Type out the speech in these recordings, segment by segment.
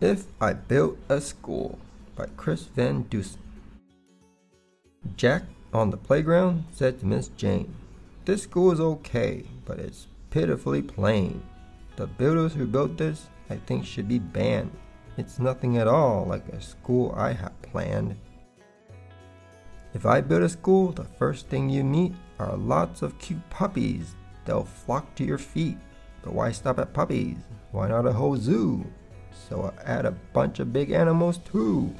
If I Built a School by Chris Van Dusen. Jack, on the playground, said to Miss Jane, This school is okay, but it's pitifully plain. The builders who built this, I think, should be banned. It's nothing at all like a school I have planned. If I build a school, the first thing you meet are lots of cute puppies. They'll flock to your feet. But why stop at puppies? Why not a whole zoo? So I add a bunch of big animals too.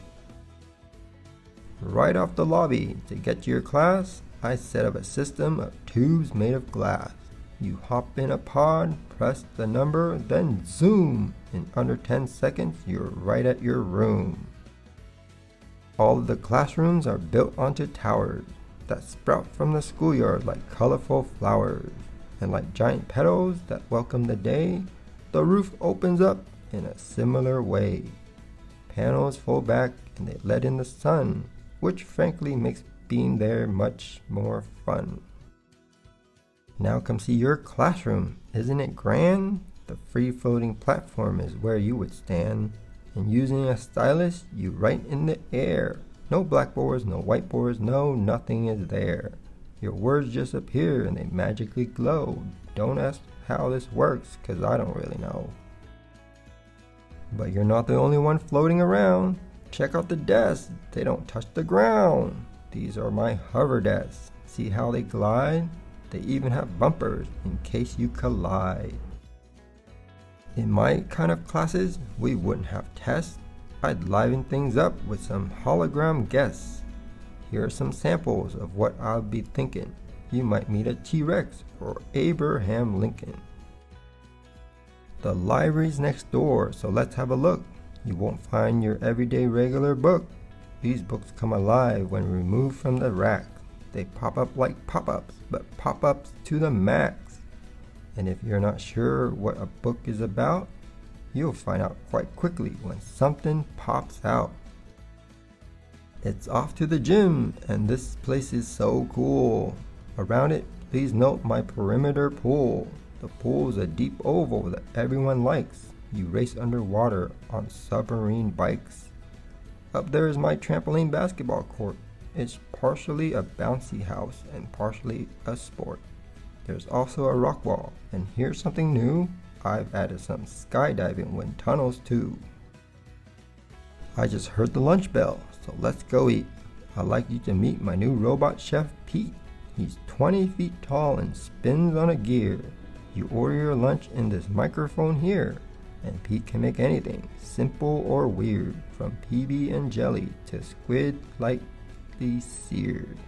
Right off the lobby, to get to your class, I set up a system of tubes made of glass. You hop in a pod, press the number, then zoom! In under 10 seconds, you're right at your room. All of the classrooms are built onto towers that sprout from the schoolyard like colorful flowers. And like giant petals that welcome the day, the roof opens up in a similar way. Panels fold back and they let in the sun, which frankly makes being there much more fun. Now come see your classroom. Isn't it grand? The free floating platform is where you would stand. And using a stylus, you write in the air. No blackboards, no whiteboards, no, nothing is there. Your words just appear and they magically glow. Don't ask how this works, cause I don't really know. But you're not the only one floating around. Check out the desks. They don't touch the ground. These are my hover desks. See how they glide? They even have bumpers in case you collide. In my kind of classes, we wouldn't have tests. I'd liven things up with some hologram guests. Here are some samples of what I'll be thinking. You might meet a T-Rex or Abraham Lincoln. The library's next door, so let's have a look. You won't find your everyday regular book. These books come alive when removed from the rack. They pop up like pop-ups, but pop-ups to the max. And if you're not sure what a book is about, you'll find out quite quickly when something pops out. It's off to the gym, and this place is so cool. Around it, please note my perimeter pool. The pool is a deep oval that everyone likes. You race underwater on submarine bikes. Up there is my trampoline basketball court. It's partially a bouncy house and partially a sport. There's also a rock wall, and here's something new. I've added some skydiving wind tunnels too. I just heard the lunch bell, so let's go eat. I'd like you to meet my new robot chef, Pete. He's 20 feet tall and spins on a gear. You order your lunch in this microphone here, and Pete can make anything, simple or weird, from PB and jelly to squid lightly seared.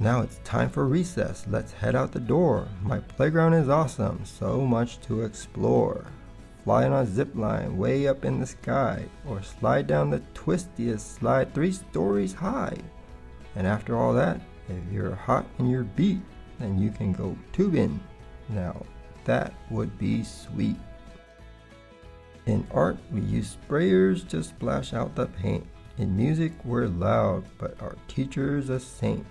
Now it's time for recess. Let's head out the door. My playground is awesome, so much to explore. Fly on a zip line way up in the sky, or slide down the twistiest slide three stories high. And after all that, if you're hot and you're beat, then you can go tubing. Now, that would be sweet. In art, we use sprayers to splash out the paint. In music, we're loud, but our teacher's a saint.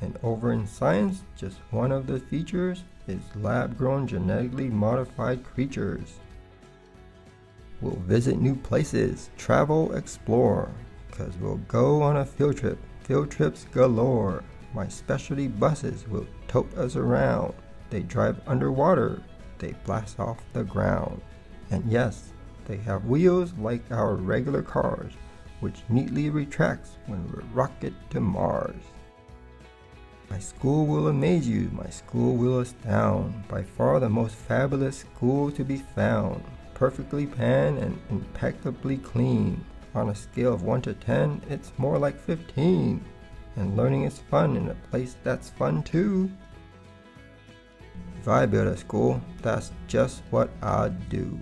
And over in science, just one of the features is lab-grown genetically modified creatures. We'll visit new places, travel, explore, cause we'll go on a field trip, field trips galore. My specialty buses will tote us around. They drive underwater. They blast off the ground. And yes, they have wheels like our regular cars, which neatly retracts when we rocket to Mars. My school will amaze you, my school will astound. By far the most fabulous school to be found. Perfectly pan and impeccably clean. On a scale of 1 to 10, it's more like 15 and learning is fun in a place that's fun too. If I build a school, that's just what I'd do.